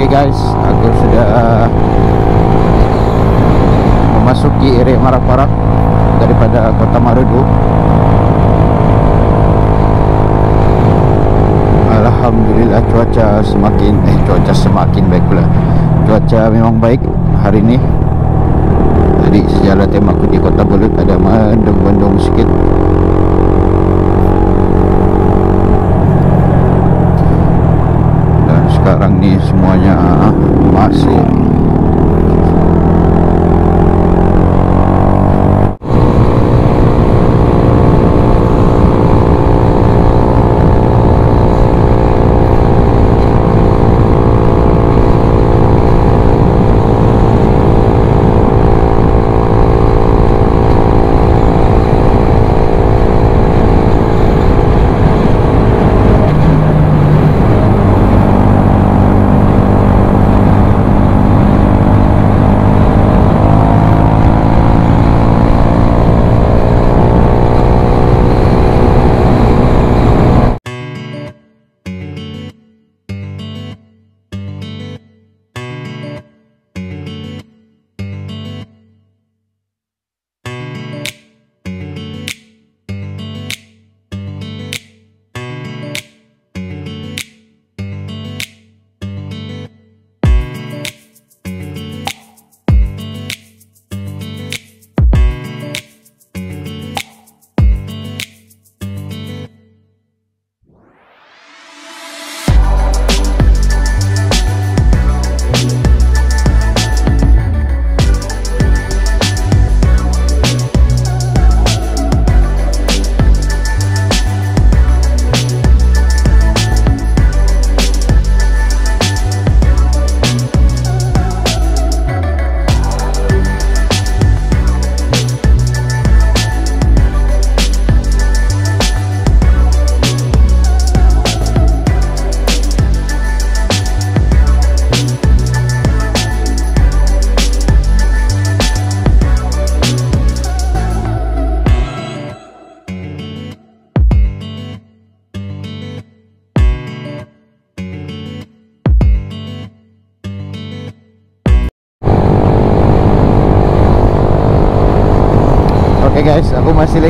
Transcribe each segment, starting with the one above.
Okay guys, aku sudah memasuki area Marak-Parak daripada Kota Marudu. Alhamdulillah cuaca semakin eh cuaca semakin baik pula. Cuaca memang baik hari ini. Jadi sejalan tema aku di Kota Belut ada mendung-mendung sikit. Sekarang ni semuanya masih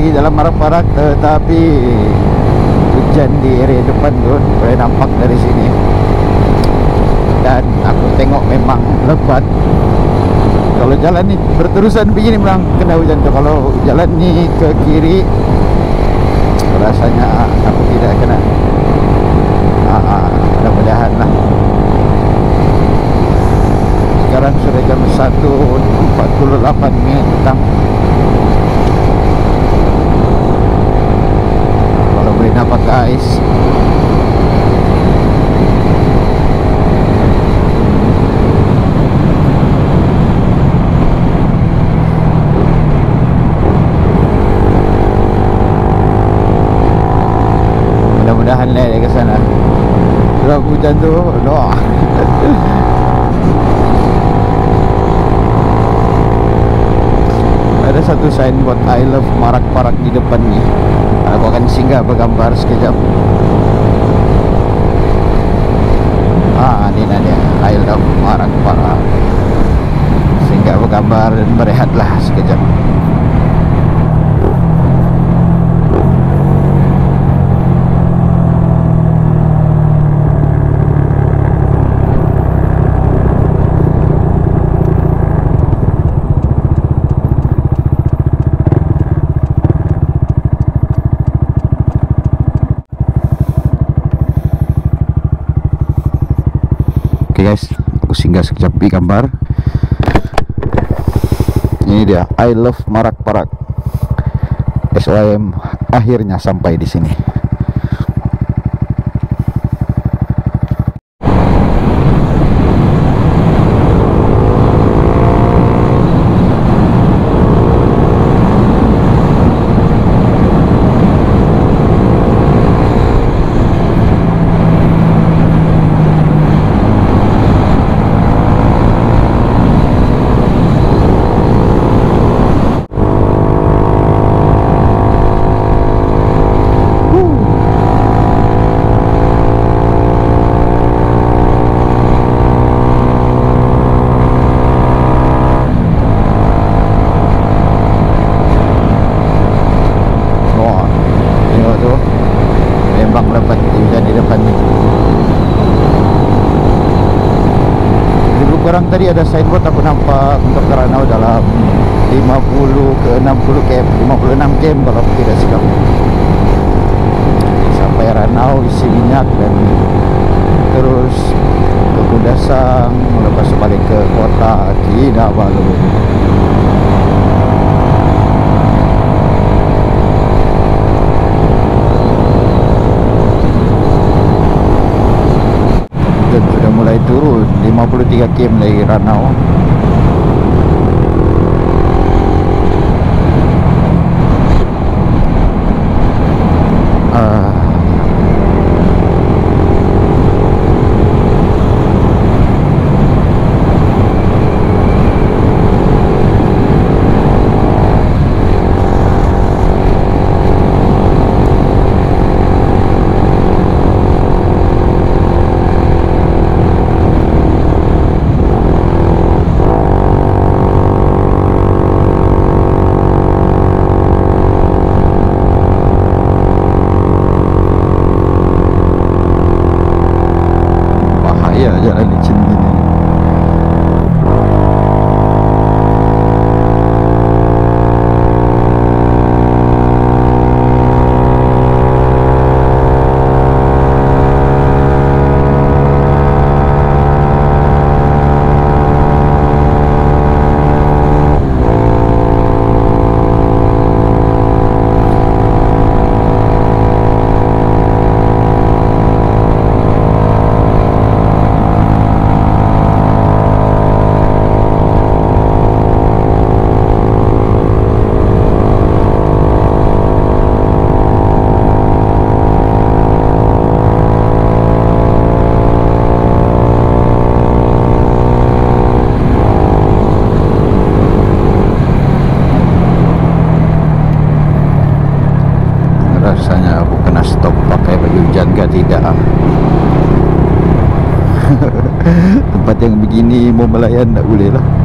lagi dalam Marak-Parak tetapi hujan di area depan tu boleh nampak dari sini. Dan aku tengok memang lebat. Kalau jalan ni berterusan begini memang kena hujan tu. Kalau jalan ni ke kiri rasanya aku tidak kena. Ah, ah, mudah-mudahan lah. Sekarang sudah jam 1.48 minit petang. Kalau boleh nampak guys. Mudah-mudahan dia ke sana. Kalau hujan tu Doa. Ada satu signboard I love Marak-Parak di depan ni Aku akan singgah bergambar sekejap Ah, ni nak dia I love Marak-Parak Singgah bergambar dan berehatlah sekejap Okay guys. Aku singgah sekejap gambar. Ini dia I love Marak Parak. SOM akhirnya sampai di sini tadi ada signboard aku nampak untuk ke Ranau dalam 50 ke 60 km 56 km kalau aku tidak silap sampai Ranau isi minyak dan terus ke Kudasang lepas balik ke kota Kinabalu dan sudah mulai turun 53 km dari Ranau Ah. bahaya jalan licin gini rasanya aku kena stop pakai baju hujan ke tidak ah. Tempat yang begini mau melayan tak boleh lah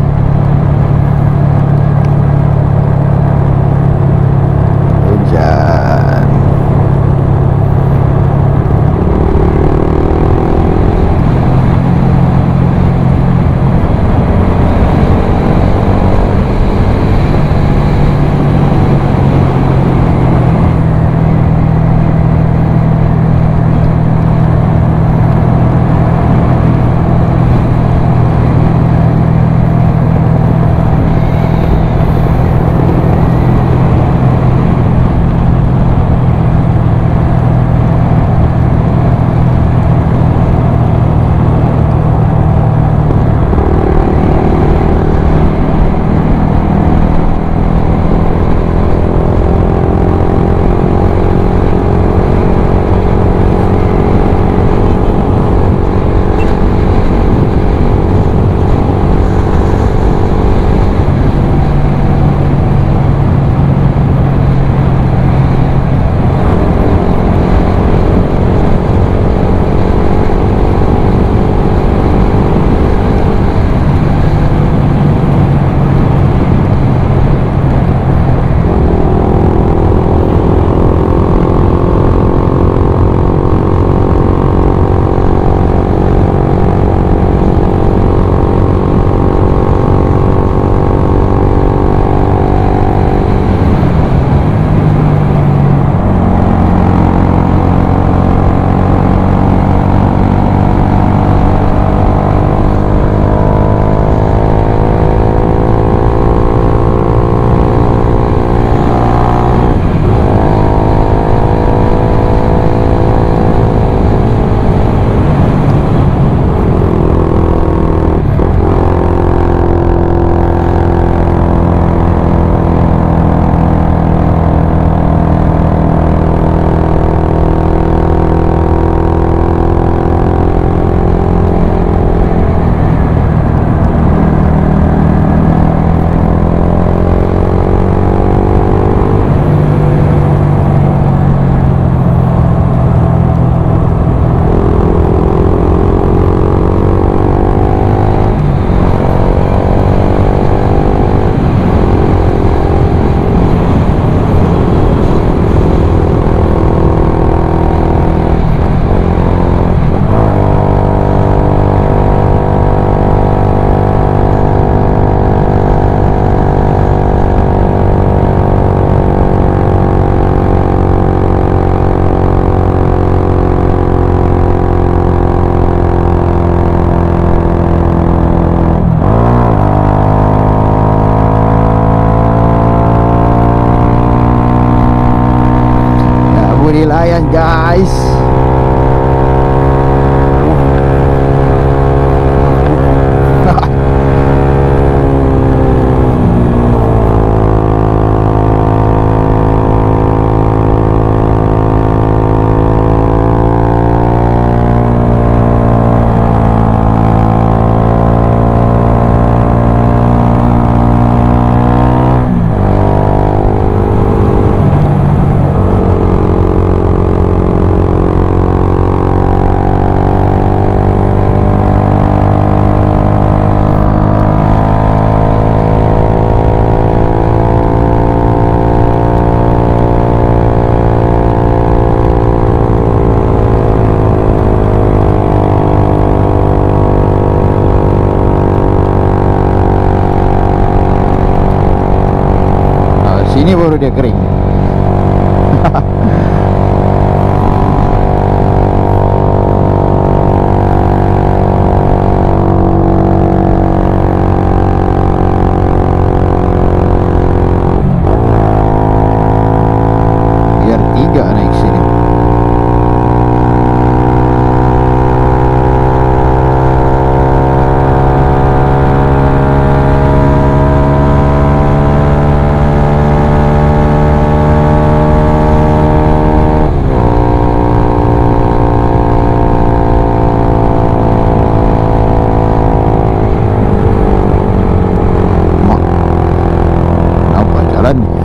Sini Alad.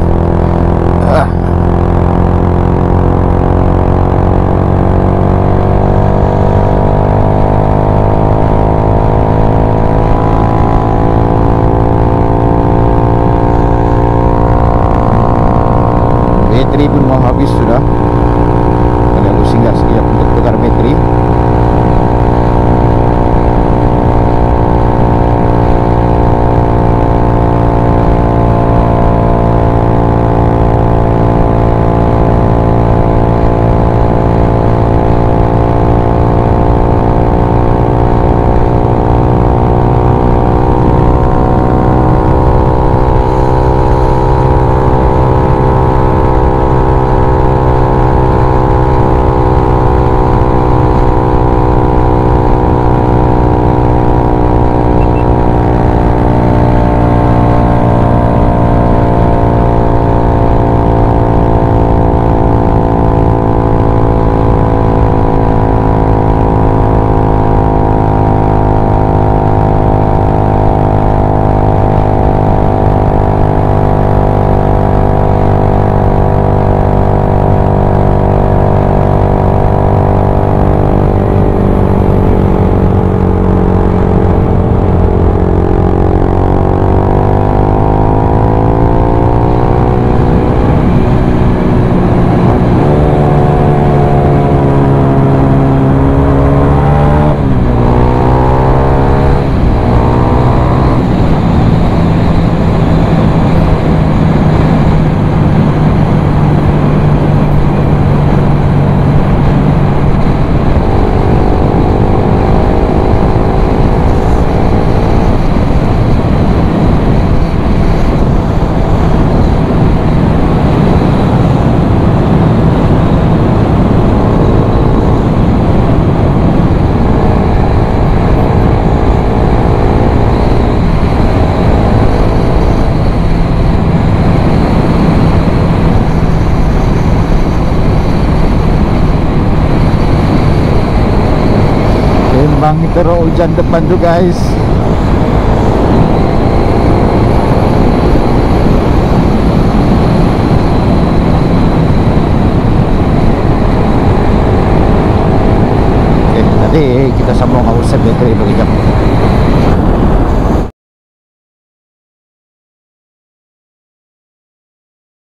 Teruk hujan depan tu guys